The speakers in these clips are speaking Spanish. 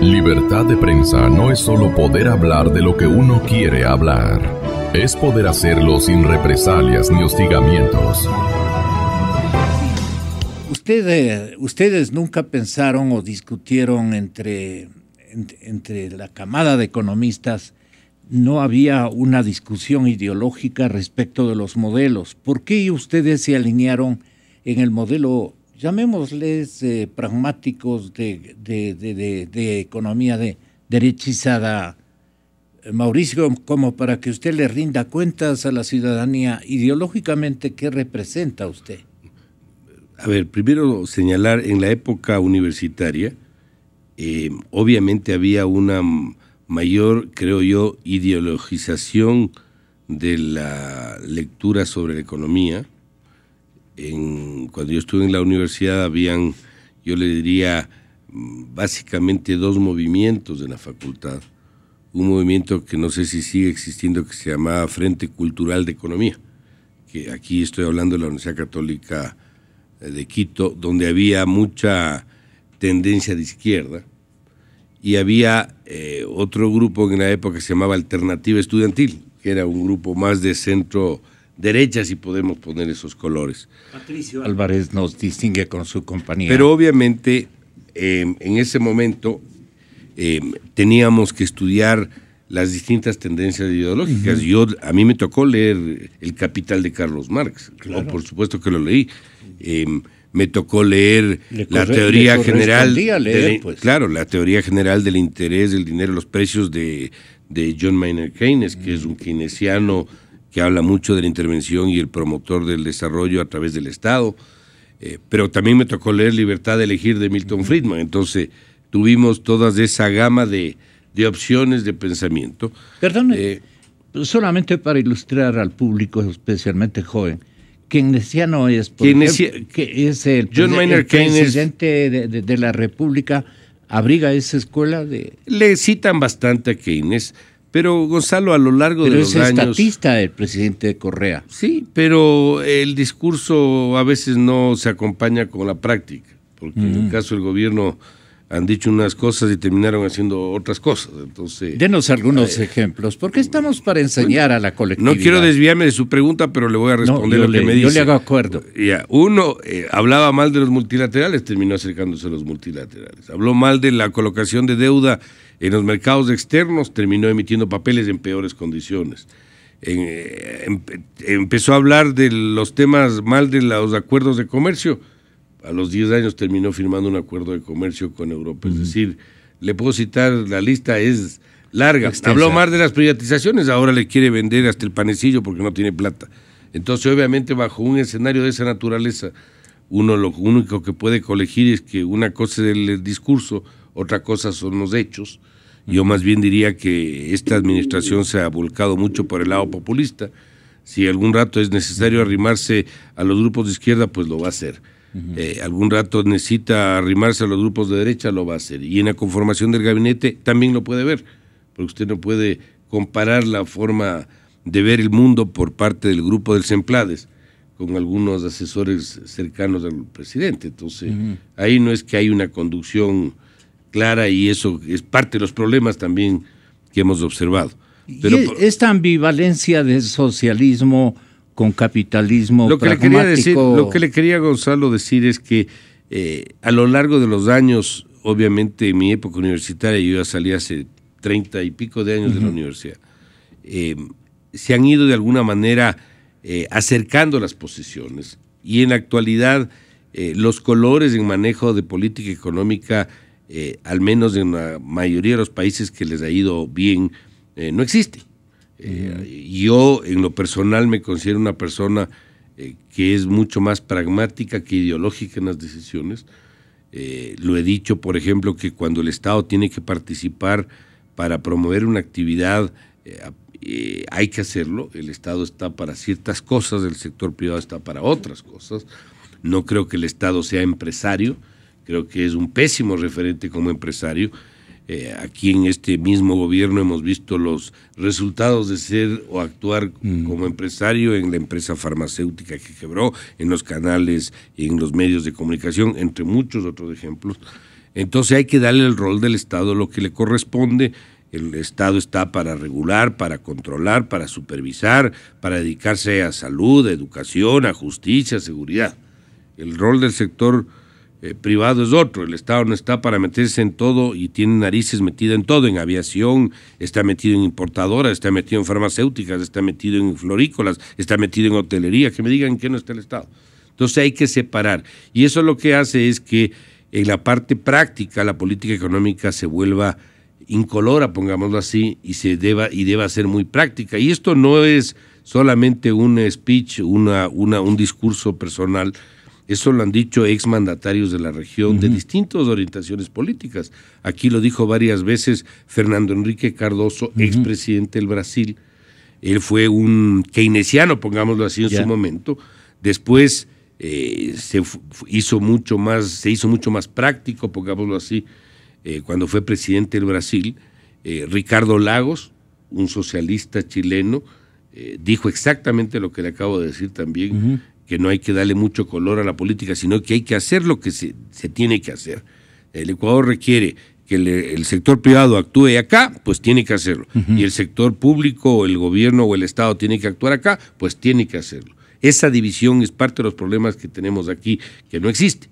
Libertad de prensa no es solo poder hablar de lo que uno quiere hablar, es poder hacerlo sin represalias ni hostigamientos. Ustedes, ustedes nunca pensaron o discutieron entre, entre la camada de economistas, no había una discusión ideológica respecto de los modelos. ¿Por qué ustedes se alinearon en el modelo llamémosles eh, pragmáticos de, economía de derechizada, Mauricio, como para que usted le rinda cuentas a la ciudadanía ideológicamente, ¿qué representa usted? A ver, primero señalar, en la época universitaria, eh, obviamente había una mayor, creo yo, ideologización de la lectura sobre la economía, cuando yo estuve en la universidad habían, yo le diría, básicamente dos movimientos de la facultad. Un movimiento que no sé si sigue existiendo, que se llamaba Frente Cultural de Economía, que aquí estoy hablando de la Universidad Católica de Quito, donde había mucha tendencia de izquierda, y había eh, otro grupo en la época que se llamaba Alternativa Estudiantil, que era un grupo más de centro derecha, si podemos poner esos colores. Patricio Álvarez nos distingue con su compañía. Pero obviamente em, en ese momento em, teníamos que estudiar las distintas tendencias ideológicas. Yo A mí me tocó leer El Capital de Carlos Marx, por supuesto que lo leí. Em, me tocó leer la teoría general, pues. claro, la teoría general del interés, del dinero, los precios de, de John Maynard Keynes, que es un keynesiano que habla mucho de la intervención y el promotor del desarrollo a través del Estado. Eh, pero también me tocó leer Libertad de elegir de Milton Friedman. Entonces tuvimos toda esa gama de, opciones de pensamiento. Perdón, eh, solamente para ilustrar al público, especialmente joven, keynesiano es, por que es el, John Maynard presidente de, la República, abriga esa escuela de... Le citan bastante a Keynes. Pero Gonzalo, a lo largo de los años... Pero es estatista el presidente Correa. Sí, pero el discurso a veces no se acompaña con la práctica, porque en el caso del gobierno han dicho unas cosas y terminaron haciendo otras cosas. Entonces, Denos algunos eh, ejemplos, porque estamos para enseñar a la colectividad. No quiero desviarme de su pregunta, pero le voy a responder lo que me dice. Yo le hago acuerdo. Ya, uno eh, hablaba mal de los multilaterales, terminó acercándose a los multilaterales. Habló mal de la colocación de deuda en los mercados externos terminó emitiendo papeles en peores condiciones. Eh, empezó a hablar de los temas mal de los acuerdos de comercio. A los 10 años terminó firmando un acuerdo de comercio con Europa. Es decir, le puedo citar, la lista es larga. Habló mal de las privatizaciones, ahora le quiere vender hasta el panecillo porque no tiene plata. Entonces, obviamente, bajo un escenario de esa naturaleza, uno lo único que puede colegir es que una cosa es el discurso, otra cosa son los hechos. Yo más bien diría que esta administración se ha volcado mucho por el lado populista. Si algún rato es necesario arrimarse a los grupos de izquierda, pues lo va a hacer. Eh, algún rato necesita arrimarse a los grupos de derecha, lo va a hacer. Y en la conformación del gabinete también lo puede ver, porque usted no puede comparar la forma de ver el mundo por parte del grupo del Semplades con algunos asesores cercanos al presidente. Entonces, ahí no es que hay una conducción clara y eso es parte de los problemas también que hemos observado. Pero, esta ambivalencia de socialismo con capitalismo lo que le quería decir Lo que le quería Gonzalo decir es que eh, a lo largo de los años, obviamente en mi época universitaria, yo ya salí hace treinta y pico de años de la universidad, eh, se han ido de alguna manera eh, acercando las posiciones. Y en la actualidad los colores en manejo de política económica al menos en la mayoría de los países que les ha ido bien, no existe. Eh, yo, en lo personal, me considero una persona que es mucho más pragmática que ideológica en las decisiones. lo he dicho, por ejemplo, que cuando el Estado tiene que participar para promover una actividad, hay que hacerlo. El Estado está para ciertas cosas, el sector privado está para otras cosas. No creo que el Estado sea empresario creo que es un pésimo referente como empresario. Eh, aquí en este mismo gobierno hemos visto los resultados de ser o actuar mm. como empresario en la empresa farmacéutica que quebró, en los canales y en los medios de comunicación, entre muchos otros ejemplos. Entonces hay que darle el rol del Estado lo que le corresponde. El Estado está para regular, para controlar, para supervisar, para dedicarse a salud, a educación, a justicia, a seguridad. El rol del sector eh, privado es otro. El Estado no está para meterse en todo y tiene narices metidas en todo, en aviación, está metido en importadoras, está metido en farmacéuticas, está metido en florícolas, está metido en hotelería. Que me digan que no está el Estado. Entonces hay que separar. Y eso lo que hace es que en la parte práctica la política económica se vuelva incolora, pongámoslo así, y se deba y deba ser muy práctica. Y esto no es solamente un speech, una, un discurso personal, eso lo han dicho exmandatarios de la región de distintas orientaciones políticas. Aquí lo dijo varias veces Fernando Enrique Cardoso, expresidente del Brasil. Él fue un keynesiano, pongámoslo así en su momento. Después eh, se hizo mucho más, se hizo mucho más práctico, pongámoslo así, eh, cuando fue presidente del Brasil. Eh, Ricardo Lagos, un socialista chileno, dijo exactamente lo que le acabo de decir también, que no hay que darle mucho color a la política, sino que hay que hacer lo que se, tiene que hacer. El Ecuador requiere que el, sector privado actúe acá, pues tiene que hacerlo. Y el sector público, el gobierno o el Estado tiene que actuar acá, pues tiene que hacerlo. Esa división es parte de los problemas que tenemos aquí, que no existe.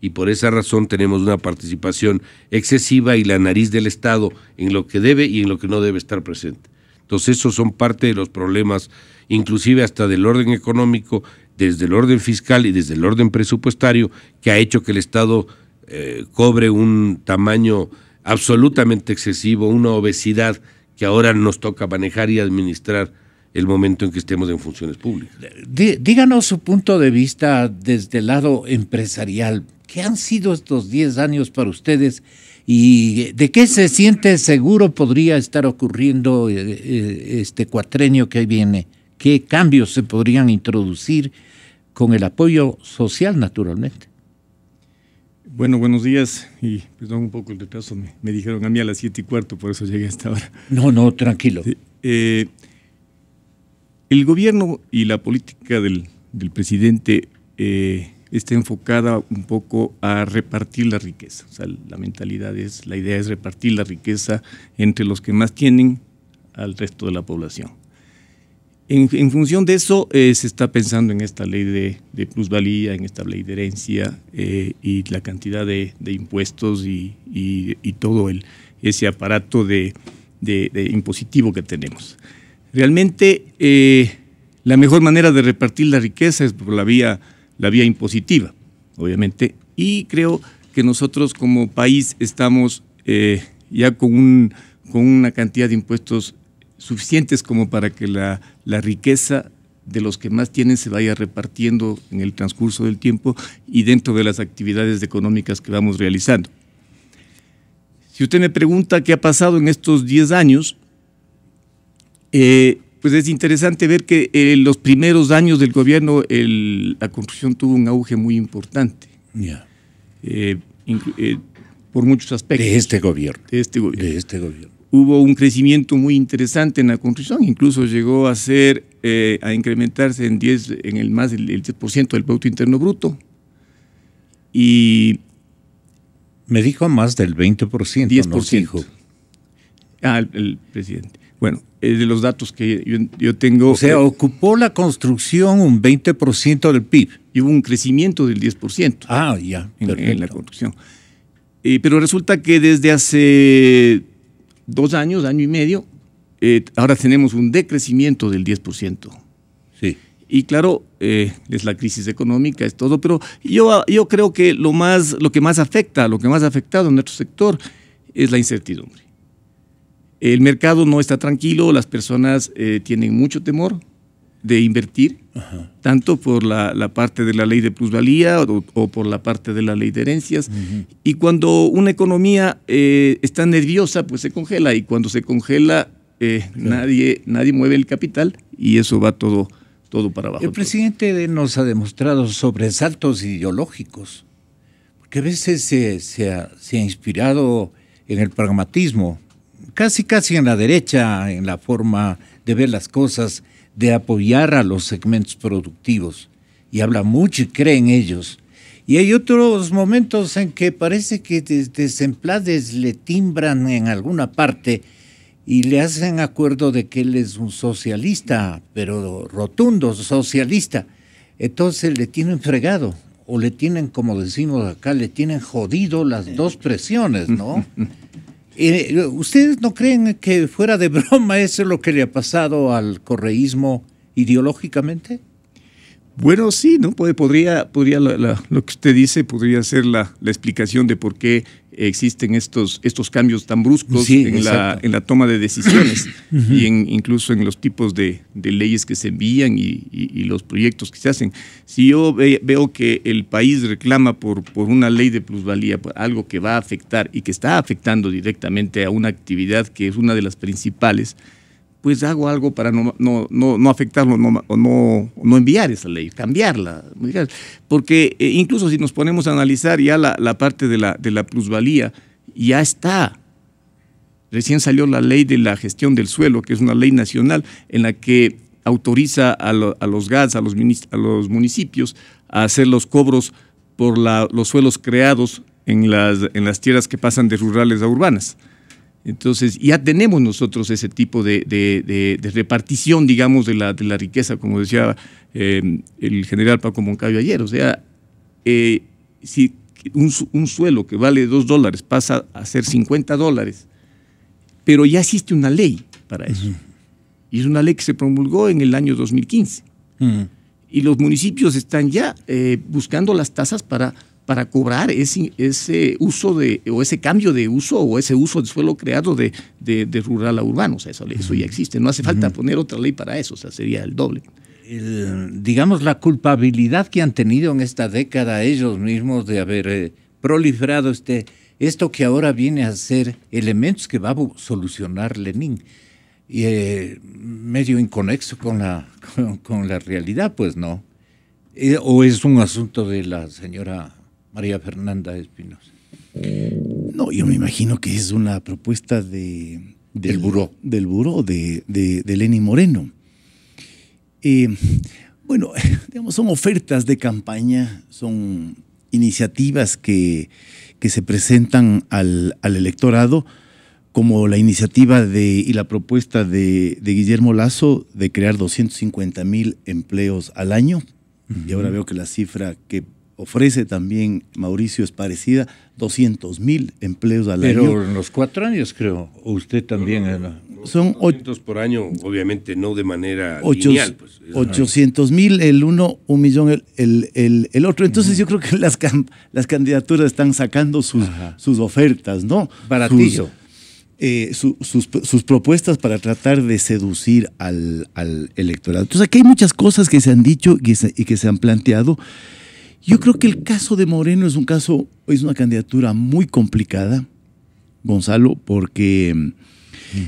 Y por esa razón tenemos una participación excesiva y la nariz del Estado en lo que debe y en lo que no debe estar presente. Entonces, esos son parte de los problemas, inclusive hasta del orden económico desde el orden fiscal y desde el orden presupuestario que ha hecho que el Estado eh, cobre un tamaño absolutamente excesivo, una obesidad que ahora nos toca manejar y administrar el momento en que estemos en funciones públicas. Díganos su punto de vista desde el lado empresarial. ¿Qué han sido estos 10 años para ustedes y de qué se siente seguro podría estar ocurriendo eh, eh, este cuatrenio que viene? Qué cambios se podrían introducir con el apoyo social, naturalmente. Bueno, buenos días y perdón un poco el retraso, me, dijeron a mí a las siete y cuarto, por eso llegué hasta ahora. No, no, tranquilo. Eh, el gobierno y la política del, presidente eh, está enfocada un poco a repartir la riqueza. O sea, la mentalidad es, la idea es repartir la riqueza entre los que más tienen al resto de la población. En, función de eso eh, se está pensando en esta ley de, plusvalía, en esta ley de herencia eh, y la cantidad de, impuestos y, todo el, ese aparato de, impositivo que tenemos. Realmente eh, la mejor manera de repartir la riqueza es por la vía, la vía impositiva, obviamente, y creo que nosotros como país estamos ya con, con una cantidad de impuestos suficientes como para que la, riqueza de los que más tienen se vaya repartiendo en el transcurso del tiempo y dentro de las actividades económicas que vamos realizando. Si usted me pregunta qué ha pasado en estos 10 años, eh, pues es interesante ver que en los primeros años del gobierno la construcción tuvo un auge muy importante. Eh, eh, por muchos aspectos. De este gobierno. De este gobierno. De este gobierno hubo un crecimiento muy interesante en la construcción, incluso llegó a ser, eh, a incrementarse en 10, en el más del 10% del Producto Interno Bruto. Y me dijo más del 20%. 10%. Ah, el, presidente. Bueno, es de los datos que yo, tengo. O sea, ocupó la construcción un 20% del PIB. Y hubo un crecimiento del 10%. Ah, ya. En, la construcción. Eh, pero resulta que desde hace dos años, año y medio, eh, ahora tenemos un decrecimiento del 10%. Sí. Y claro, eh, es la crisis económica, es todo, pero yo, yo creo que lo, más, lo que más afecta, lo que más ha afectado en nuestro sector es la incertidumbre. El mercado no está tranquilo, las personas eh, tienen mucho temor, de invertir, tanto por la, parte de la ley de plusvalía o, por la parte de la ley de herencias. Y cuando una economía eh, está nerviosa, pues se congela. Y cuando se congela, eh, nadie, nadie mueve el capital y eso va todo, todo para abajo. El presidente nos ha demostrado sobresaltos ideológicos, porque a veces se, se, ha, se ha inspirado en el pragmatismo, casi casi en la derecha, en la forma de ver las cosas de apoyar a los segmentos productivos y habla mucho y cree en ellos. Y hay otros momentos en que parece que desempleados le timbran en alguna parte y le hacen acuerdo de que él es un socialista, pero rotundo socialista. Entonces le tienen fregado, o le tienen, como decimos acá, le tienen jodido las dos presiones, ¿no? Eh, ¿Ustedes no creen que fuera de broma eso es lo que le ha pasado al correísmo ideológicamente? Bueno, sí, ¿no? podría, podría lo que usted dice podría ser la, explicación de por qué existen estos, estos cambios tan bruscos en, la, en, la, toma de decisiones y en, incluso en los tipos de, leyes que se envían y, los proyectos que se hacen. Si yo veo que el país reclama por, por una ley de plusvalía, algo que va a afectar y que está afectando directamente a una actividad que es una de las principales, pues hago algo para no, no, no, afectarlo no, o no, no enviar esa ley, cambiarla. Porque eh, incluso si nos ponemos a analizar ya la, parte de la, de la plusvalía, ya está. Recién salió la ley de la gestión del suelo, que es una ley nacional en la que autoriza a, los GADS, a los, a los municipios, a hacer los cobros por los suelos creados en las, en las tierras que pasan de rurales a urbanas. Entonces, ya tenemos nosotros ese tipo de, repartición, digamos, de la, de la, riqueza, como decía eh, el general Paco Moncayo ayer. O sea, eh, si un, suelo que vale dos dólares pasa a ser 50 dólares, pero ya existe una ley para eso. Y es una ley que se promulgó en el año 2015. Y los municipios están ya eh, buscando las tasas para para cobrar ese, ese uso de, o ese cambio de uso o ese uso de suelo creado de, de, rural a urbano. O sea, eso, eso, ya existe. No hace falta poner otra ley para eso, o sea, sería el doble. digamos, la culpabilidad que han tenido en esta década ellos mismos de haber eh, proliferado este, esto que ahora viene a ser elementos que va a solucionar Lenin. Y eh, medio inconexo con la, con, la realidad, pues no. Eh, ¿O es un asunto de la señora María Fernanda Espinosa. No, yo me imagino que es una propuesta de, del, buró. Del buró de, de, Lenny Moreno. Eh, bueno, digamos, son ofertas de campaña, son iniciativas que, que se presentan al, electorado, como la iniciativa de, y la propuesta de, Guillermo Lazo de crear 250 mil empleos al año. Y ahora veo que la cifra que ofrece también, Mauricio, es parecida, 200 mil empleos al año. Pero en los cuatro años, creo, usted también. Son 800 por año, obviamente no de manera lineal. Pues, 800 mil el uno, un millón el, el, el, otro. Entonces yo creo que las, las candidaturas están sacando sus, sus ofertas, ¿no? Baratillo. Eh, sus, sus, propuestas para tratar de seducir al, al, electorado. Entonces aquí hay muchas cosas que se han dicho y y que se han planteado. Yo creo que el caso de Moreno es un caso, es una candidatura muy complicada, Gonzalo, porque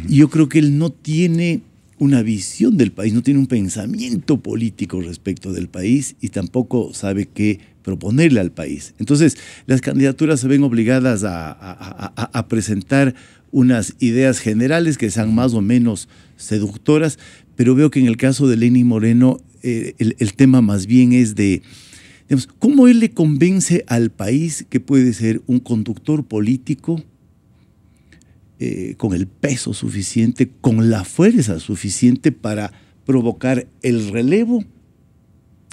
yo creo que él no tiene una visión del país, no tiene un pensamiento político respecto del país y tampoco sabe qué proponerle al país. Entonces, las candidaturas se ven obligadas a, presentar unas ideas generales que sean más o menos seductoras, pero veo que en el caso de Lenny Moreno eh, el tema más bien es de ¿Cómo él le convence al país que puede ser un conductor político eh, con el peso suficiente, con la fuerza suficiente para provocar el relevo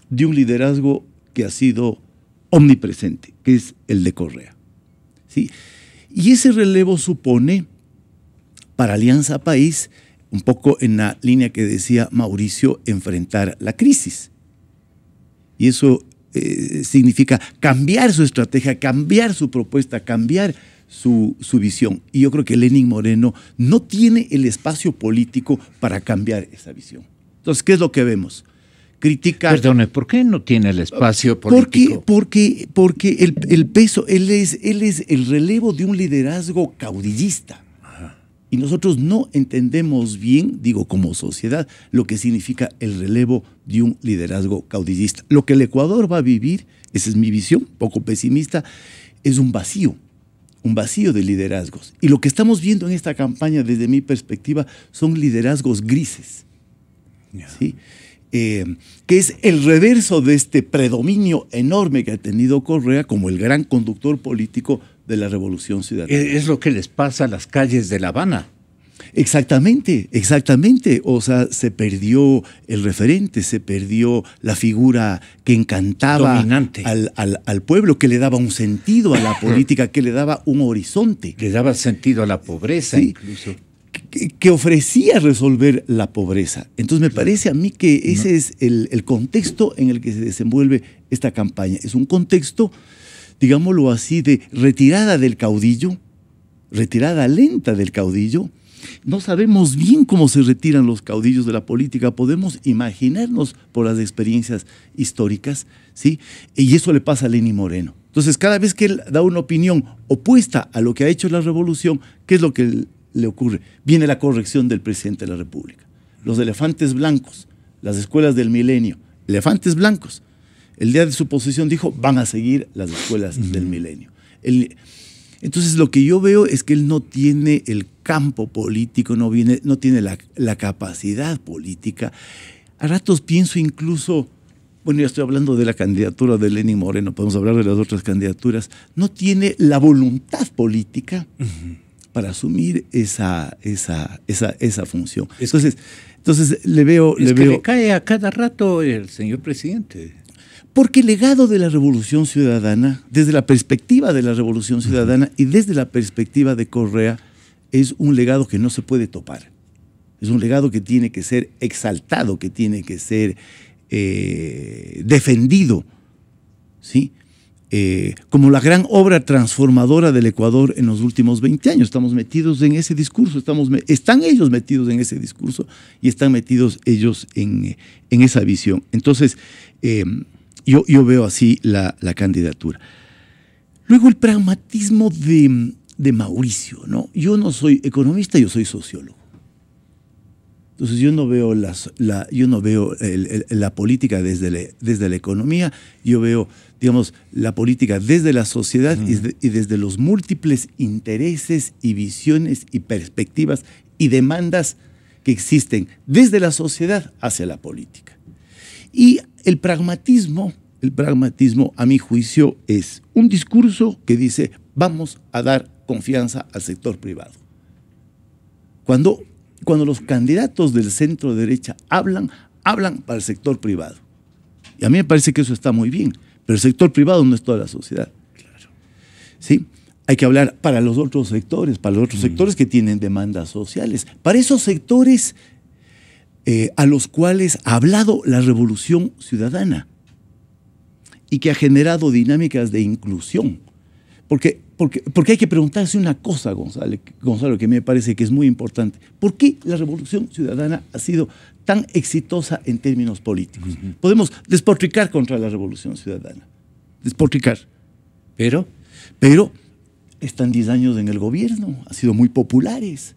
de un liderazgo que ha sido omnipresente, que es el de Correa? ¿Sí? Y ese relevo supone para Alianza País, un poco en la línea que decía Mauricio, enfrentar la crisis. Y eso eh, significa cambiar su estrategia, cambiar su propuesta, cambiar su, su, visión. Y yo creo que Lenin Moreno no tiene el espacio político para cambiar esa visión. Entonces, ¿qué es lo que vemos? Criticar. Perdone, ¿por qué no tiene el espacio político? Porque, porque, porque el, el, peso, él es, él es el relevo de un liderazgo caudillista. Y nosotros no entendemos bien, digo como sociedad, lo que significa el relevo de un liderazgo caudillista. Lo que el Ecuador va a vivir, esa es mi visión, poco pesimista, es un vacío, un vacío de liderazgos. Y lo que estamos viendo en esta campaña, desde mi perspectiva, son liderazgos grises. ¿sí? eh, que es el reverso de este predominio enorme que ha tenido Correa como el gran conductor político de la Revolución Ciudadana. Es lo que les pasa a las calles de La Habana. Exactamente, exactamente. O sea, se perdió el referente, se perdió la figura que encantaba al, al, pueblo, que le daba un sentido a la política, que le daba un horizonte. Le daba sentido a la pobreza incluso. Que, ofrecía resolver la pobreza. Entonces me parece a mí que ese es el, el contexto en el que se desenvuelve esta campaña. Es un contexto, digámoslo así, de retirada del caudillo, retirada lenta del caudillo, no sabemos bien cómo se retiran los caudillos de la política, podemos imaginarnos por las experiencias históricas, ¿sí? Y eso le pasa a Lenín Moreno. Entonces, cada vez que él da una opinión opuesta a lo que ha hecho la revolución, ¿qué es lo que le ocurre? Viene la corrección del presidente de la República. Los elefantes blancos, las escuelas del milenio, elefantes blancos. El día de su posesión dijo, van a seguir las escuelas del milenio. entonces, lo que yo veo es que él no tiene el campo político, no, viene, no tiene la, capacidad política. A ratos pienso incluso, bueno, ya estoy hablando de la candidatura de Lenin Moreno, podemos hablar de las otras candidaturas, no tiene la voluntad política para asumir esa, esa, esa, esa función. Entonces, entonces le veo... le veo, le cae a cada rato el señor presidente. Porque el legado de la Revolución Ciudadana, desde la perspectiva de la Revolución Ciudadana y desde la perspectiva de Correa, es un legado que no se puede topar. Es un legado que tiene que ser exaltado, que tiene que ser eh, defendido, ¿sí? Eh, como la gran obra transformadora del Ecuador en los últimos 20 años. Estamos metidos en ese discurso, estamos, están ellos metidos en ese discurso y están metidos ellos en, esa visión. Entonces, eh, yo, yo, veo así la, la candidatura. Luego el pragmatismo de, de Mauricio, ¿no? Yo no soy economista, yo soy sociólogo. Entonces yo no veo, las, la, yo no veo la política desde, desde la economía, yo veo, digamos, la política desde la sociedad y, desde los múltiples intereses y visiones y perspectivas y demandas que existen desde la sociedad hacia la política. Y el pragmatismo, el pragmatismo a mi juicio es un discurso que dice vamos a dar confianza al sector privado. Cuando, cuando los candidatos del centro derecha hablan, hablan para el sector privado. Y a mí me parece que eso está muy bien, pero el sector privado no es toda la sociedad. Claro. ¿Sí? Hay que hablar para los otros sectores, para los otros mm. sectores que tienen demandas sociales, para esos sectores eh, a los cuales ha hablado la revolución ciudadana y que ha generado dinámicas de inclusión. Porque porque, hay que preguntarse una cosa, Gonzalo, Gonzalo, que me parece que es muy importante. ¿Por qué la revolución ciudadana ha sido tan exitosa en términos políticos? Podemos despotricar contra la revolución ciudadana. Despotricar. Pero. Pero están 10 años en el gobierno, han sido muy populares.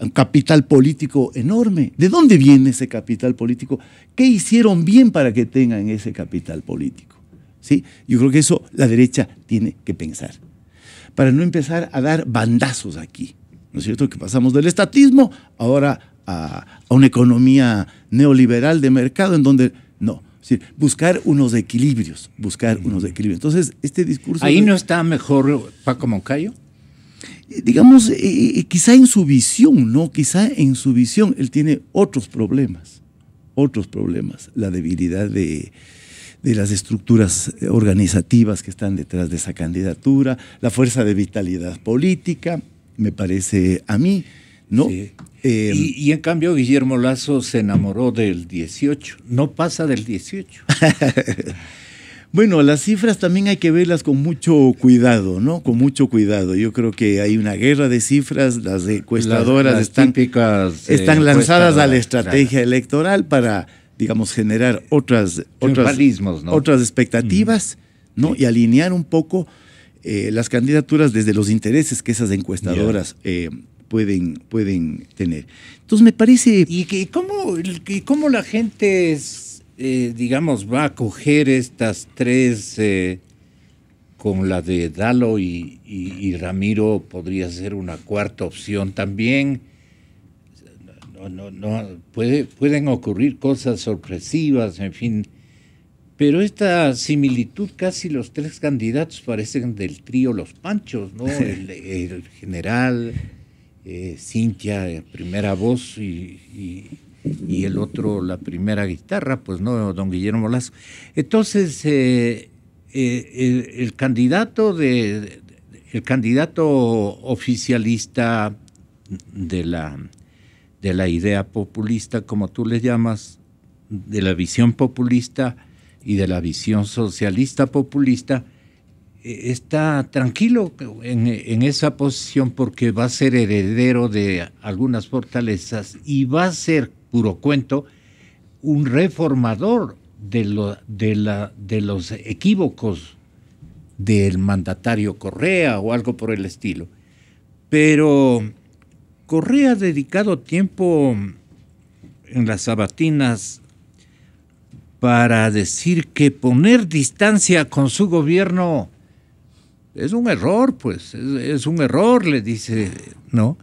Un capital político enorme. ¿De dónde viene ese capital político? ¿Qué hicieron bien para que tengan ese capital político? ¿Sí? Yo creo que eso la derecha tiene que pensar para no empezar a dar bandazos aquí. ¿No es cierto? Que pasamos del estatismo ahora a, una economía neoliberal de mercado en donde no. buscar unos equilibrios, buscar unos equilibrios. Entonces, este discurso... ¿Ahí no está mejor Paco Moncayo? Eh, digamos, eh, eh, quizá en su visión, ¿no? Quizá en su visión él tiene otros problemas, otros problemas. La debilidad de, de las estructuras organizativas que están detrás de esa candidatura, la fuerza de vitalidad política, me parece a mí, ¿no? Eh, y, en cambio Guillermo Lazo se enamoró del 18, no pasa del 18. bueno, las cifras también hay que verlas con mucho cuidado, ¿no? Con mucho cuidado. Yo creo que hay una guerra de cifras, las encuestadoras están, están lanzadas a la estrategia electoral para digamos, generar otras, otras, otras expectativas ¿no? y alinear un poco eh, las candidaturas desde los intereses que esas encuestadoras eh, pueden, pueden tener. Entonces me parece... ¿Y, cómo, cómo la gente, eh, digamos, va a coger estas tres con la de Dalo y, y, Ramiro podría ser una cuarta opción también? no, no, puede, pueden ocurrir cosas sorpresivas, en fin. Pero esta similitud, casi los tres candidatos parecen del trío Los Panchos, ¿no? el, general, eh, Cintia, primera voz, y, el otro, la primera guitarra, pues no, don Guillermo Lazo. Entonces, eh, eh, el, candidato de, el candidato oficialista de la, de la idea populista, como tú le llamas, de la visión populista y de la visión socialista populista, eh, está tranquilo en, esa posición porque va a ser heredero de algunas fortalezas y va a ser, puro cuento, un reformador de, los equívocos del mandatario Correa o algo por el estilo. Pero Correa ha dedicado tiempo en las sabatinas para decir que poner distancia con su gobierno es un error, pues, es, un error, le dice, ¿no?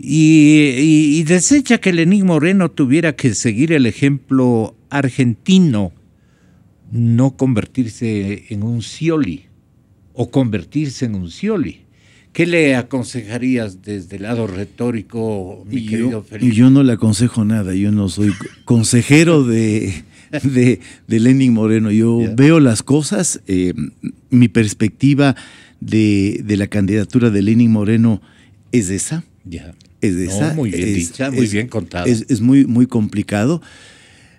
Y, desecha que Lenín Moreno tuviera que seguir el ejemplo argentino, no convertirse en un Scioli o convertirse en un Scioli. ¿Qué le aconsejarías desde el lado retórico, mi querido Felipe? Yo no le aconsejo nada, yo no soy consejero de, de, Lenin Moreno. Yo veo las cosas, eh, mi perspectiva de, la candidatura de Lenin Moreno es esa. Ya. Es esa. muy bien dicha, muy bien contada. Es, muy, muy complicado.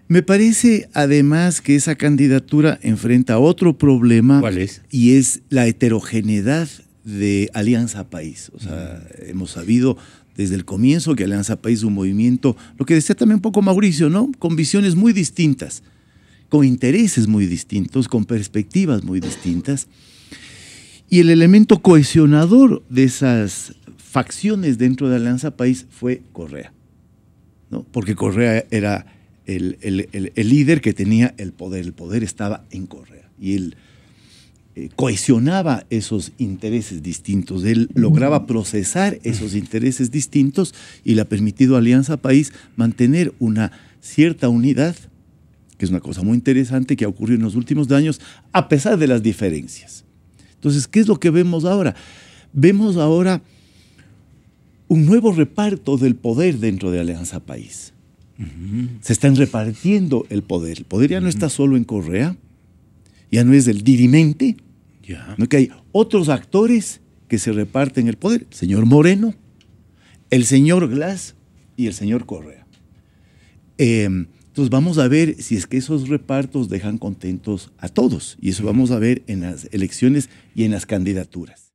Me parece además que esa candidatura enfrenta otro problema. ¿Cuál es? Y es la heterogeneidad de Alianza País. O sea, hemos sabido desde el comienzo que Alianza País es un movimiento, lo que decía también un poco Mauricio, ¿no? Con visiones muy distintas, con intereses muy distintos, con perspectivas muy distintas. Y el elemento cohesionador de esas facciones dentro de Alianza País fue Correa, ¿no? Porque Correa era el, el líder que tenía el poder, el poder estaba en Correa. Y él eh, cohesionaba esos intereses distintos, él lograba procesar esos intereses distintos y le ha permitido a Alianza País mantener una cierta unidad, que es una cosa muy interesante que ha ocurrido en los últimos años, a pesar de las diferencias. Entonces, ¿qué es lo que vemos ahora? Vemos ahora un nuevo reparto del poder dentro de Alianza País. Se están repartiendo el poder. El poder ya no está solo en Correa, ya no es del dirimente, ¿no? Que hay otros actores que se reparten el poder. El señor Moreno, el señor Glass y el señor Correa. Em, entonces vamos a ver si es que esos repartos dejan contentos a todos. Y eso vamos a ver en las elecciones y en las candidaturas.